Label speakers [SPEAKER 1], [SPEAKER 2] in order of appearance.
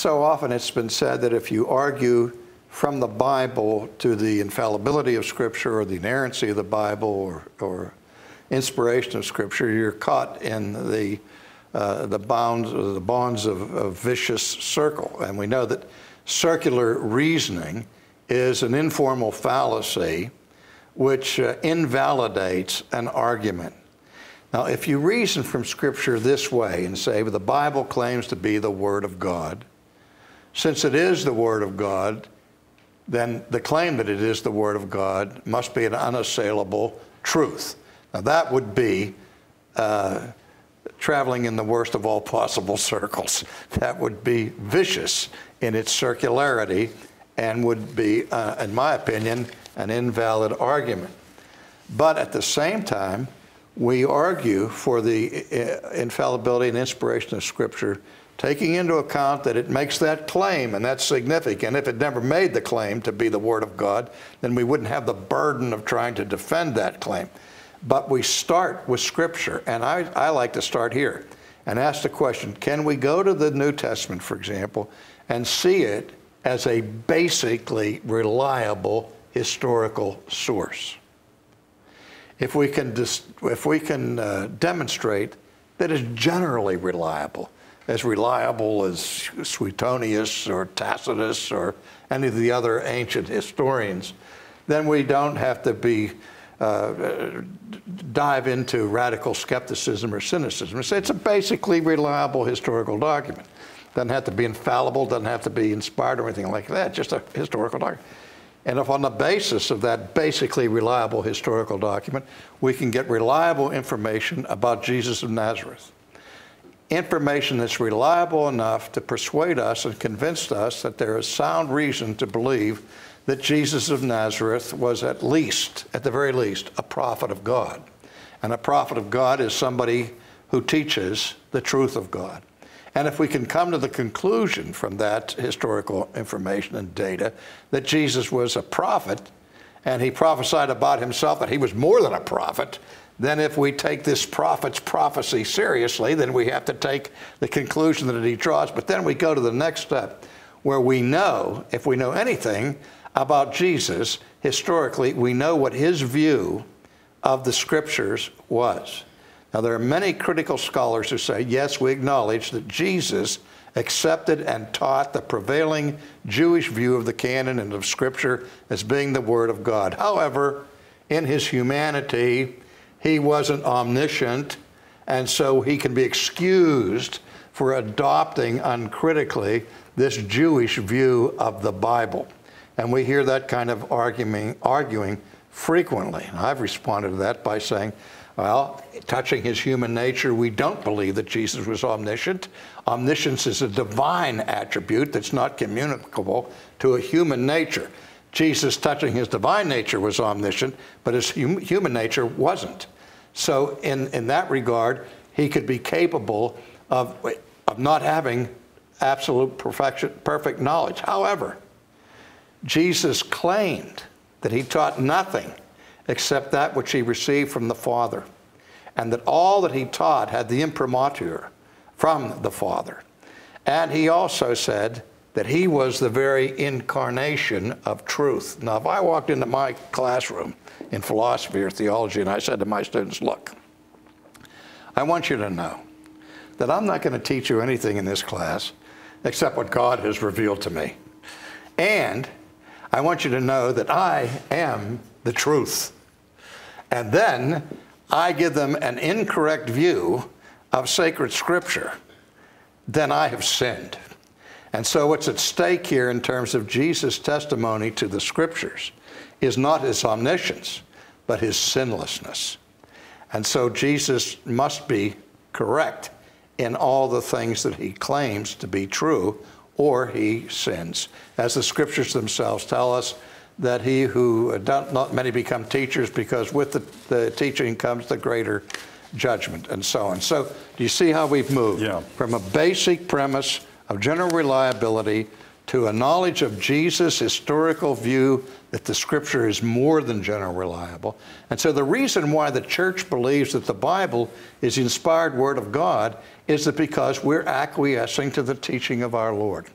[SPEAKER 1] so often it's been said that if you argue from the Bible to the infallibility of Scripture or the inerrancy of the Bible or, or inspiration of Scripture, you're caught in the, uh, the bounds, the bonds of, a vicious circle. And we know that circular reasoning is an informal fallacy which uh, invalidates an argument. Now, if you reason from Scripture this way and say, the Bible claims to be the Word of God, since it is the Word of God, then the claim that it is the Word of God must be an unassailable truth. Now, that would be uh, traveling in the worst of all possible circles. That would be vicious in its circularity and would be, uh, in my opinion, an invalid argument. But at the same time, we argue for the uh, infallibility and inspiration of Scripture, taking into account that it makes that claim, and that's significant. If it never made the claim to be the Word of God, then we wouldn't have the burden of trying to defend that claim. But we start with Scripture, and I, I like to start here and ask the question can we go to the New Testament, for example, and see it as a basically reliable historical source? If we can, if we can uh, demonstrate that it's generally reliable, as reliable as Suetonius or Tacitus or any of the other ancient historians, then we don't have to be uh, dive into radical skepticism or cynicism. It's a basically reliable historical document. Doesn't have to be infallible, doesn't have to be inspired or anything like that, just a historical document. And if on the basis of that basically reliable historical document, we can get reliable information about Jesus of Nazareth, information that's reliable enough to persuade us and convince us that there is sound reason to believe that Jesus of Nazareth was at least, at the very least, a prophet of God. And a prophet of God is somebody who teaches the truth of God. And if we can come to the conclusion from that historical information and data that Jesus was a prophet and he prophesied about himself that he was more than a prophet, then if we take this prophet's prophecy seriously, then we have to take the conclusion that he draws. But then we go to the next step where we know, if we know anything about Jesus historically, we know what his view of the scriptures was. Now, there are many critical scholars who say, yes, we acknowledge that Jesus accepted and taught the prevailing Jewish view of the canon and of Scripture as being the Word of God. However, in his humanity, he wasn't omniscient, and so he can be excused for adopting uncritically this Jewish view of the Bible. And we hear that kind of arguing, arguing frequently. And I've responded to that by saying, well, touching his human nature, we don't believe that Jesus was omniscient. Omniscience is a divine attribute that's not communicable to a human nature. Jesus, touching his divine nature, was omniscient, but his hum human nature wasn't. So, in, in that regard, he could be capable of, of not having absolute perfection, perfect knowledge. However, Jesus claimed that he taught nothing except that which he received from the Father, and that all that he taught had the imprimatur from the Father. And he also said that he was the very incarnation of truth. Now, if I walked into my classroom in philosophy or theology and I said to my students, look, I want you to know that I'm not going to teach you anything in this class except what God has revealed to me. And I want you to know that I am the truth. And then I give them an incorrect view of sacred scripture, then I have sinned. And so, what's at stake here in terms of Jesus' testimony to the scriptures is not his omniscience, but his sinlessness. And so, Jesus must be correct in all the things that he claims to be true, or he sins. As the scriptures themselves tell us, that he who, not many become teachers because with the, the teaching comes the greater judgment and so on. So do you see how we've moved
[SPEAKER 2] yeah.
[SPEAKER 1] from a basic premise of general reliability to a knowledge of Jesus' historical view that the scripture is more than general reliable. And so the reason why the church believes that the Bible is the inspired word of God is that because we're acquiescing to the teaching of our Lord.